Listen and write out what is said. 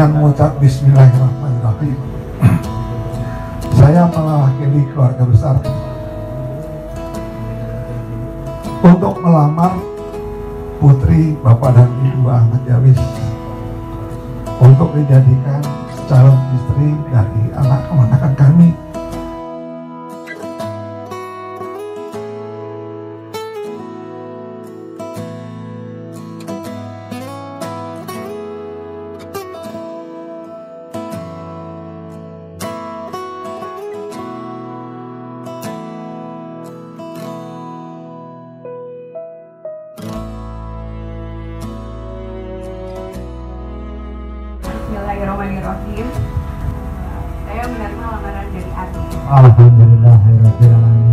dengan mengucap Bismillahirrahmanirrahim. Saya mewakili keluarga besar untuk melamar putri Bapak dan Ibu Ahmad Jawis untuk dijadikan calon istri dari anak kemenangan kami. Bismillahirrahmanirrahim. Saya menerima lamaran dari Abi. Alhamdulillahirrahmanirrahim